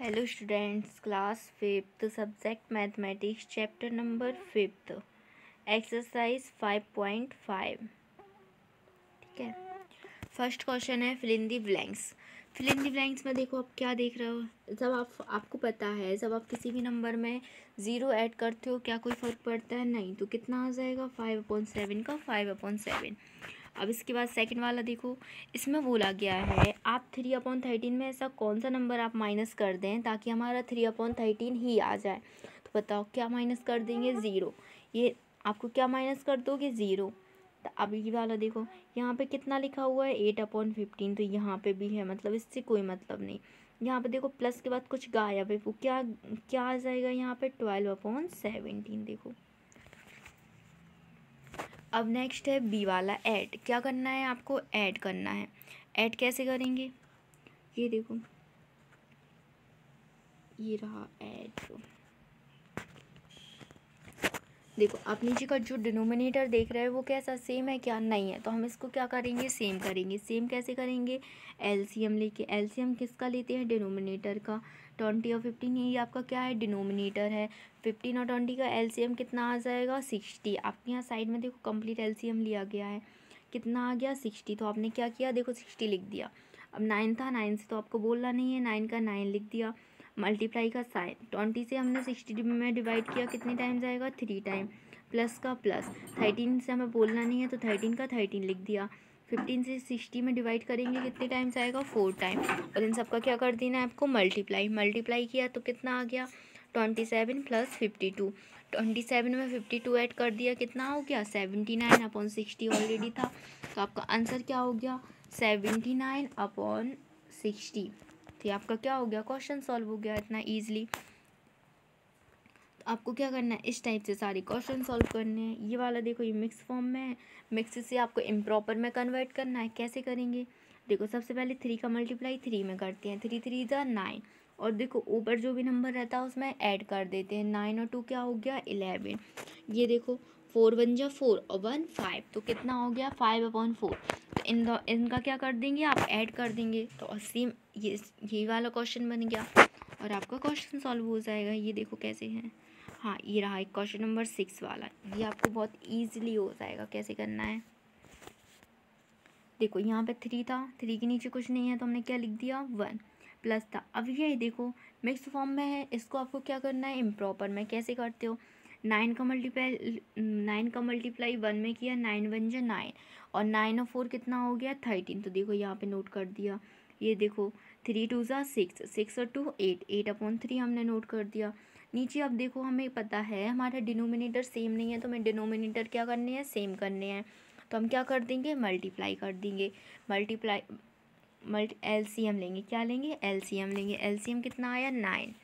Hello students class fifth subject mathematics chapter number fifth exercise five point five ठीक है? First question है fill in the blanks fill in the blanks में देखो आप क्या देख रहे हो। जब आप, आपको पता है, जब आप किसी भी नंबर में ज़ीरो ऐड करते हो, क्या कोई फ़र्क पड़ता है? नहीं तो कितना आ जाएगा? फाइव अपॉइंट सेवन का फाइव अपॉइंट सेवन अब इसके बाद सेकंड वाला देखो। इसमें बोला गया है, आप थ्री अपॉन थर्टीन में ऐसा कौन सा नंबर आप माइनस कर दें ताकि हमारा थ्री अपॉन थर्टीन ही आ जाए। तो बताओ, क्या माइनस कर देंगे? ज़ीरो ये आपको क्या माइनस कर दोगे? ज़ीरो तो अब ये वाला देखो, यहाँ पे कितना लिखा हुआ है? एट अपॉन फिफ्टीन तो यहाँ पे भी है मतलब इससे कोई मतलब नहीं। यहाँ पे देखो प्लस के बाद कुछ गायब है, वो क्या क्या आ जाएगा यहाँ पे? ट्वेल्व अपॉन सेवेंटीन देखो। अब नेक्स्ट है बी वाला ऐड क्या करना है आपको? ऐड करना है. ऐड कैसे करेंगे? ये देखो. ये रहा ऐड देखो, आप नीचे का जो डिनोमिनेटर देख रहे हैं, वो कैसा सेम है क्या? नहीं है। तो हम इसको क्या करेंगे? सेम करेंगे। सेम कैसे करेंगे? एलसीएम लेके। एलसीएम किसका लेते हैं? डिनोमिनेटर का। ट्वेंटी और फिफ्टीन ये आपका क्या है? डिनोमिनेटर है। फिफ्टीन और ट्वेंटी का एलसीएम कितना आ जाएगा? सिक्सटी आपके यहाँ साइड में देखो कंप्लीट एलसीएम लिया गया है। कितना आ गया? सिक्सटी तो आपने क्या किया? देखो सिक्सटी लिख दिया। अब नाइन था नाइन से तो आपको बोलना नहीं है। नाइन का नाइन लिख दिया। मल्टीप्लाई का साइन। ट्वेंटी से हमने सिक्सटी में डिवाइड किया, कितने टाइम जाएगा थ्री टाइम प्लस का प्लस थर्टीन से हमें बोलना नहीं है तो थर्टीन का थर्टीन लिख दिया। फिफ्टीन से सिक्सटी में डिवाइड करेंगे, कितने टाइम्स आएगा? फोर टाइम और इन सबका क्या कर देना है आपको? मल्टीप्लाई मल्टीप्लाई किया तो कितना आ गया? Twenty seven plus fifty two twenty seven में फिफ्टी टू ऐड कर दिया, कितना हो गया? Seventy nine upon sixty already था। तो आपका आंसर क्या हो गया? सेवेंटी नाइन अपॉन सिक्सटी तो आपका क्या हो गया? क्वेश्चन सॉल्व हो गया इतना ईजिली तो आपको क्या करना है? इस टाइप से सारे क्वेश्चन सॉल्व करने हैं। ये वाला देखो, ये मिक्स फॉर्म में है। मिक्स से आपको इम्प्रॉपर में कन्वर्ट करना है। कैसे करेंगे? देखो, सबसे पहले थ्री का मल्टीप्लाई थ्री में करते हैं। थ्री थ्री ज़ा नाइन और देखो, ऊपर जो भी नंबर रहता है, उसमें ऐड कर देते हैं। नाइन और टू क्या हो गया? इलेवन ये देखो फोर वन जा फोर और वन फाइव तो कितना हो गया? Five upon four. तो इन दो, इनका क्या कर देंगे? आप ऐड कर देंगे। तो सेम ये ये वाला क्वेश्चन बन गया। और आपका क्वेश्चन सॉल्व हो जाएगा। ये देखो कैसे हैं। हाँ ये रहा एक क्वेश्चन नंबर सिक्स वाला। ये आपको बहुत ईजिली हो जाएगा कैसे करना है। देखो, यहाँ पे थ्री था। थ्री के नीचे कुछ नहीं है तो हमने क्या लिख दिया? वन प्लस था। अब ये देखो मिक्स फॉर्म में है। इसको आपको क्या करना है? इम्प्रॉपर में कैसे करते हो? नाइन का मल्टीप्लाई नाइन का मल्टीप्लाई वन में किया, नाइन वन जो नाइन और नाइन और फोर कितना हो गया? थर्टीन तो देखो यहाँ पे नोट कर दिया। ये देखो थ्री टू ज़ा सिक्स सिक्स और two eight eight upon three हमने नोट कर दिया। नीचे अब देखो, हमें पता है, हमारा डिनोमिनेटर सेम नहीं है तो हमें डिनोमिनेटर क्या करने हैं? सेम करने हैं। तो हम क्या कर देंगे? मल्टीप्लाई कर देंगे। Multiply multi L C M लेंगे। क्या लेंगे? एल सी एम लेंगे। एल सी एम कितना आया? नाइन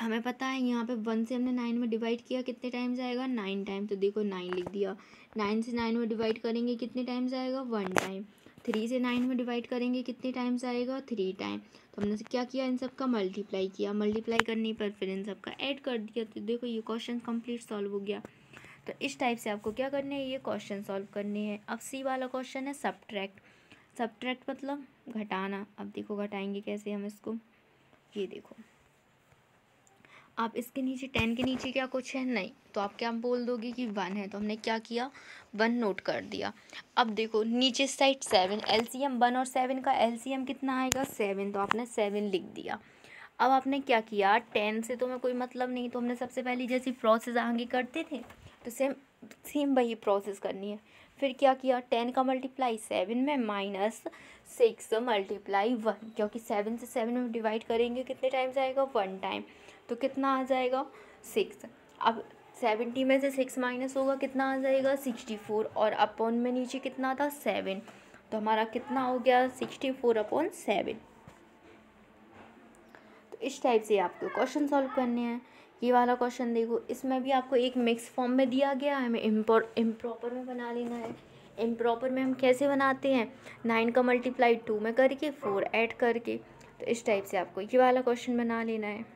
हमें पता है, यहाँ पे वन से हमने नाइन में डिवाइड किया, कितने टाइम्स आएगा? नाइन टाइम तो देखो नाइन लिख दिया। नाइन से नाइन में डिवाइड करेंगे, कितने टाइम्स आएगा? वन टाइम थ्री से नाइन में डिवाइड करेंगे, कितने टाइम्स आएगा? थ्री टाइम तो हमने क्या किया? इन सब का मल्टीप्लाई किया। मल्टीप्लाई करने पर फिर इन सब का ऐड कर दिया। तो देखो ये क्वेश्चन कंप्लीट सॉल्व हो गया। तो इस टाइप से आपको क्या करने हैं? ये क्वेश्चन सॉल्व करने हैं। अब सी वाला क्वेश्चन है सब्ट्रैक्ट सब्ट्रैक्ट मतलब घटाना। अब देखो घटाएँगे कैसे हम इसको? ये देखो। आप इसके नीचे टेन के नीचे क्या कुछ है? नहीं। तो आप क्या बोल दोगे कि वन है? तो हमने क्या किया? वन नोट कर दिया। अब देखो, नीचे साइड सेवन, एलसीएम वन और सेवन का एलसीएम कितना आएगा? सेवन। तो आपने सेवन लिख दिया। अब आपने क्या किया? टेन से तो मैं कोई मतलब नहीं। तो हमने सबसे पहले जैसी प्रोसेस आगे करते थे तो सेम सेम वही प्रोसेस करनी है। फिर क्या किया? टेन का मल्टीप्लाई सेवन में माइनस सिक्स मल्टीप्लाई वन क्योंकि सेवन से सेवन में डिवाइड करेंगे, कितने टाइम्स आएगा? वन टाइम तो कितना आ जाएगा? सिक्स अब सेवेंटी में से सिक्स माइनस होगा, कितना आ जाएगा? सिक्सटी फोर और अपॉन में नीचे कितना था? सेवन तो हमारा कितना हो गया? सिक्सटी फोर अपॉन सेवन तो इस टाइप से आपको क्वेश्चन सॉल्व करने हैं। ये वाला क्वेश्चन देखो, इसमें भी आपको एक मिक्स फॉर्म में दिया गया है। हमें इम्प्रॉपर में बना लेना है। इम्प्रॉपर में हम कैसे बनाते हैं? नाइन का मल्टीप्लाई टू में करके फोर ऐड करके। तो इस टाइप से आपको ये वाला क्वेश्चन बना लेना है।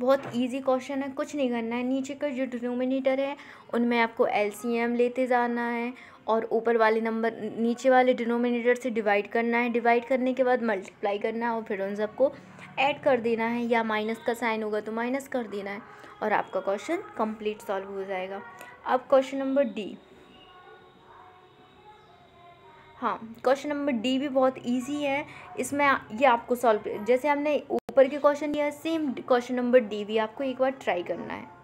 बहुत इजी क्वेश्चन है, कुछ नहीं करना है। नीचे का जो डिनोमिनेटर है, उनमें आपको एलसीएम लेते जाना है और ऊपर वाले नंबर नीचे वाले डिनोमिनेटर से डिवाइड करना है। डिवाइड करने के बाद मल्टीप्लाई करना है और फिर उन सबको ऐड कर देना है। या माइनस का साइन होगा तो माइनस कर देना है और आपका क्वेश्चन कंप्लीट सॉल्व हो जाएगा। अब क्वेश्चन नंबर डी हाँ क्वेश्चन नंबर डी भी बहुत इजी है। इसमें ये आपको सॉल्व जैसे हमने ऊपर के क्वेश्चन या सेम क्वेश्चन नंबर डी भी आपको एक बार ट्राई करना है।